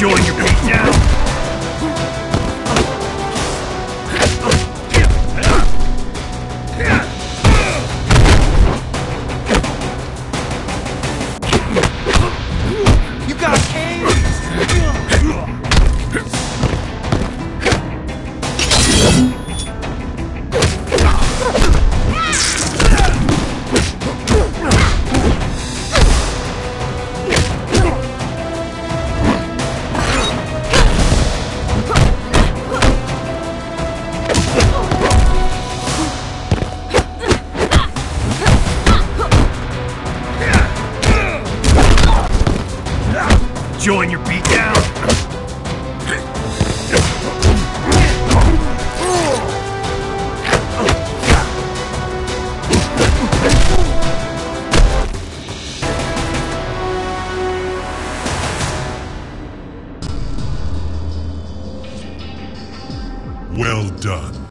Join your beatdown. Join your beatdown. Well done.